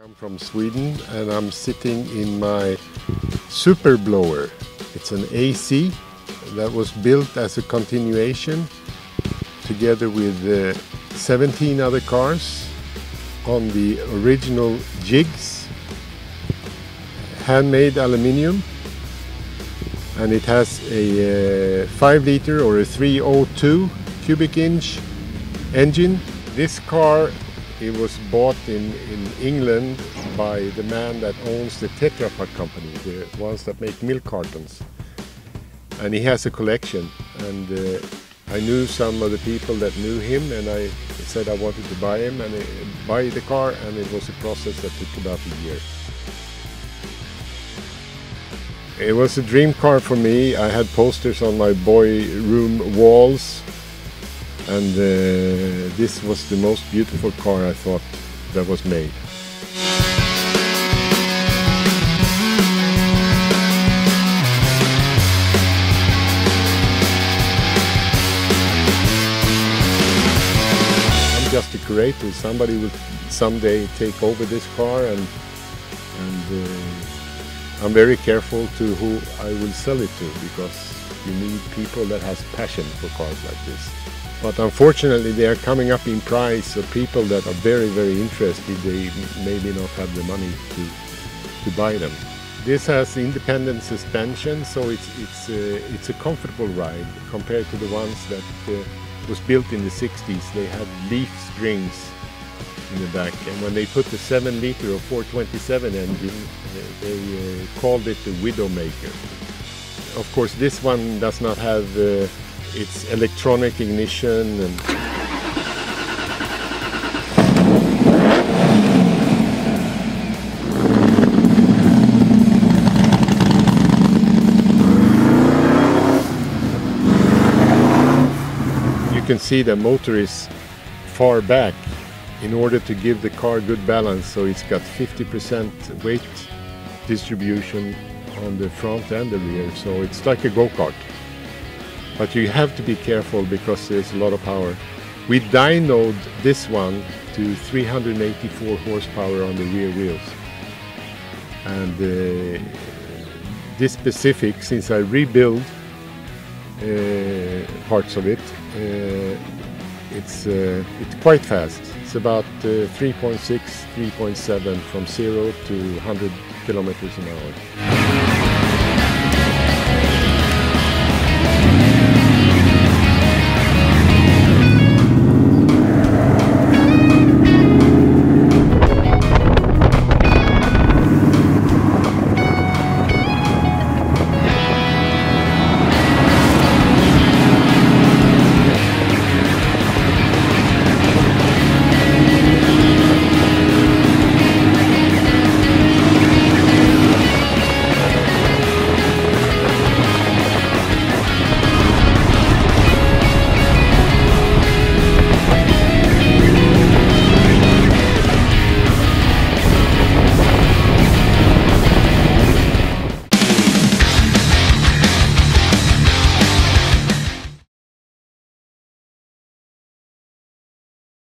I'm from Sweden and I'm sitting in my super blower. It's an AC that was built as a continuation together with uh, 17 other cars on the original jigs, handmade aluminium and it has a uh, 5 liter or a 302 cubic inch engine. This car it was bought in, in England by the man that owns the Tetra Pak company, the ones that make milk cartons. And he has a collection and uh, I knew some of the people that knew him and I said I wanted to buy him and uh, buy the car and it was a process that took about a year. It was a dream car for me. I had posters on my boy room walls and uh, this was the most beautiful car I thought that was made. I'm just a curator. Somebody will someday take over this car and and uh, I'm very careful to who I will sell it to because you need people that has passion for cars like this. But unfortunately they are coming up in price so people that are very very interested they maybe not have the money to to buy them. This has independent suspension so it's it's uh, it's a comfortable ride compared to the ones that uh, was built in the 60s. They had leaf springs in the back and when they put the 7 liter or 427 engine they uh, called it the Widowmaker. Of course this one does not have uh, its electronic ignition and you can see the motor is far back in order to give the car good balance so it's got 50% weight distribution on the front and the rear so it's like a go-kart but you have to be careful because there's a lot of power. We dynoed this one to 384 horsepower on the rear wheels. And uh, this specific, since I rebuild uh, parts of it, uh, it's, uh, it's quite fast. It's about uh, 3.6, 3.7 from zero to 100 kilometers an hour.